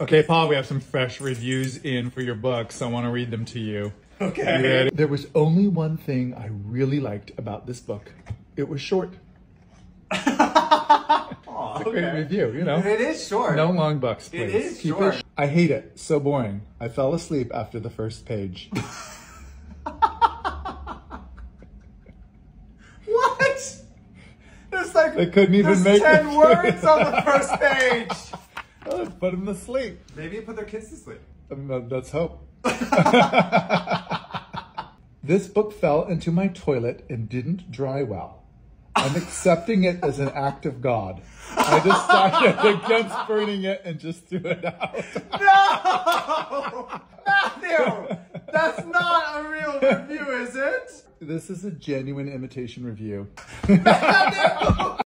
Okay, Paul, we have some fresh reviews in for your books. So I want to read them to you. Okay. There was only one thing I really liked about this book. It was short. Aw, It's a great okay. review, you know. It is short. No long books, please. It is Keep short. I hate it. So boring. I fell asleep after the first page. What? There's like They couldn't even there's make ten it. words on the first page. Oh, put him to sleep. Maybe put their kids to sleep. Um, Let's hope. this book fell into my toilet and didn't dry well. I'm accepting it as an act of God. I decided against burning it and just threw it out. No, Matthew, that's not a real review, is it? This is a genuine imitation review. Matthew!